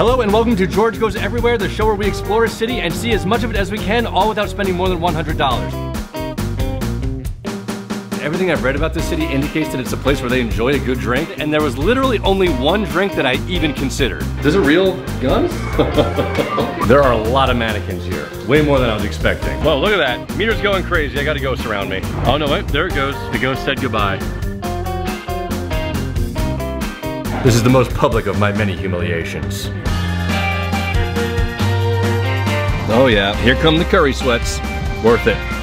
Hello and welcome to George Goes Everywhere, the show where we explore a city and see as much of it as we can, all without spending more than $100. Everything I've read about this city indicates that it's a place where they enjoy a good drink, and there was literally only one drink that I even considered. Is a real gun? there are a lot of mannequins here. Way more than I was expecting. Whoa, look at that. Meter's going crazy. I got a ghost around me. Oh no, wait, there it goes. The ghost said goodbye. This is the most public of my many humiliations. Oh yeah, here come the curry sweats. Worth it.